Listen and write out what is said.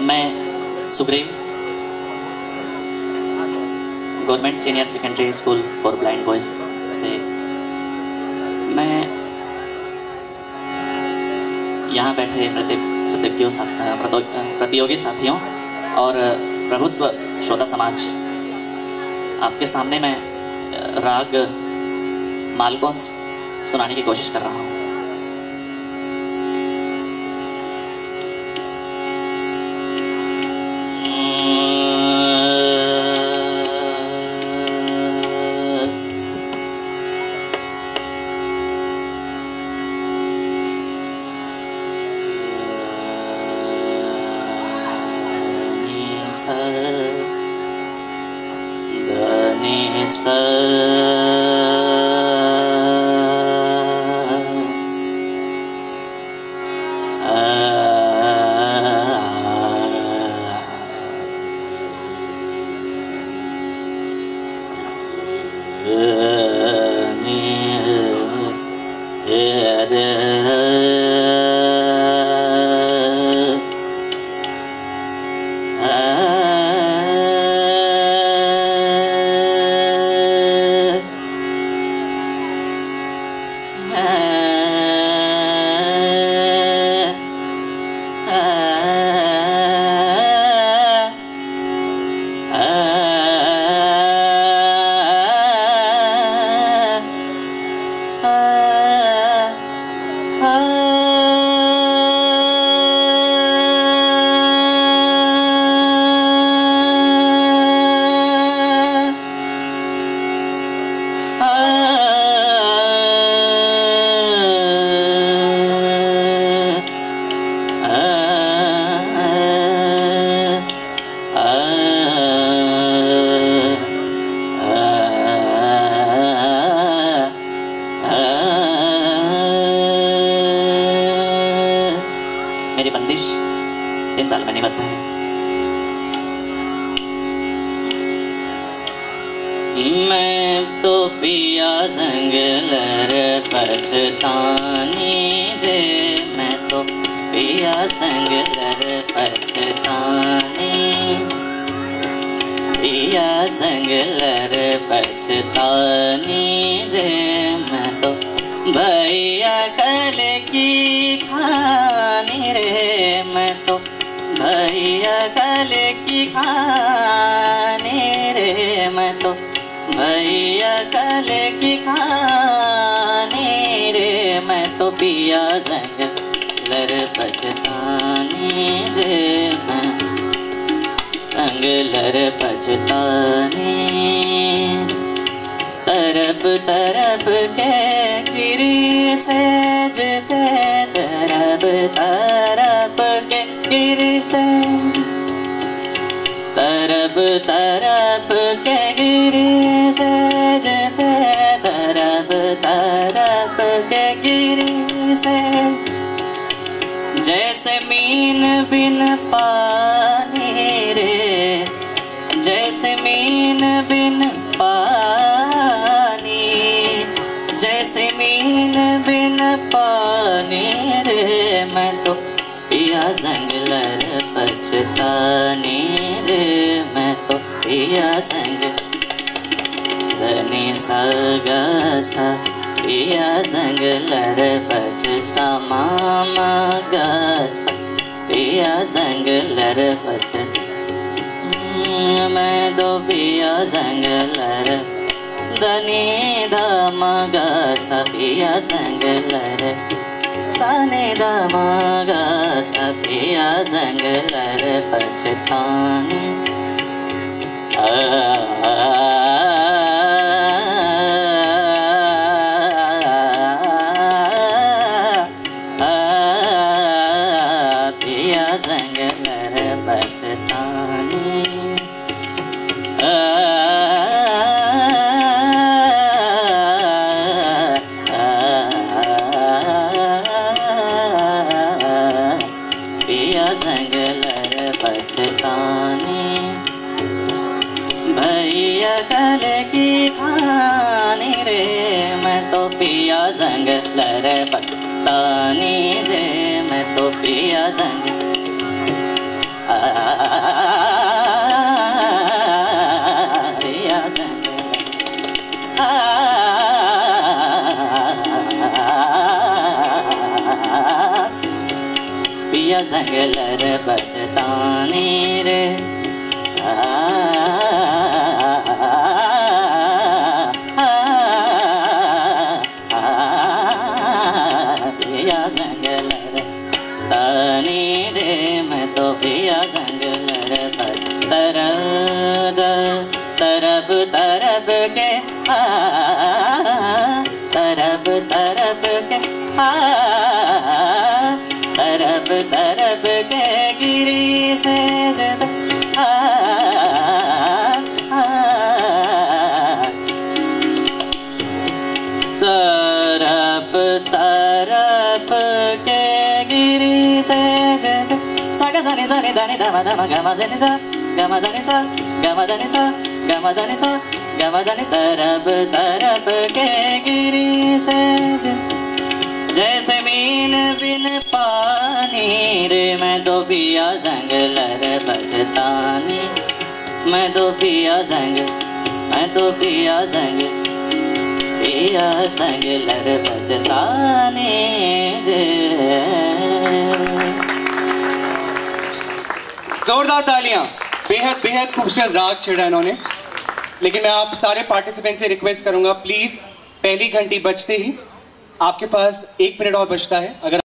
मैं, Sugriv, government senior secondary school for blind boys से मैं यहाँ बैठे प्रतियोगी साथियों और प्रभुत्व श्रोता समाज, आपके सामने मैं राग, मालकोंस सुनाने की कोशिश कर रहा हूँ। Christ the ah, ah, ah. मैं तो पिया संग लर पछतानी रे। मैं तो पिया संग लर पछतानी। पिया संग लर पछतानी रे। मैं तो भैया कल की खानी रे। मैं तो भैया कल की खानी भैया कल की खानी रे, मैं तो पिया संग लर पछतानी रे मैं। संग लर पछतानी। तरफ़ तरफ़ के गिरी सेज पे तरफ़ तरफ़ के गिरी से तरफ़ तरफ़ धनी पियासँगर पछ साम पिया सङ्गलर पछ दो पिया जङ्गलर धनी दागा साग लर सान द मागास पिया जङ्गल लर पिया कल की खानी रे मैं तो पिया संग लर पतानी रे मैं तो पिया संग पिया संग पिया संग लर बचतानी रे आ, के आ तरब तरब के आ तरब तरब के गिरी से जब आ, आ, तरप तरप के गिरी से जब सग धनि धनि धनि धम धम गम धनि ध गम धनि सा गम धनि सा गम धनि सा गम तरब तरप के गिरी से जैसे मीन बिन पानी रे, मैं दो पिया संग लर बजतानी। मैं दो पिया संग मैं दो पिया संग पिया संग लर बजतानी रे। जोरदार तालियाँ। बेहद बेहद खूबसूरत राग छेड़ा इन्होंने। लेकिन मैं आप सारे पार्टिसिपेंट से रिक्वेस्ट करूँगा प्लीज़ पहली घंटी बचते ही आपके पास एक मिनट और बचता है। अगर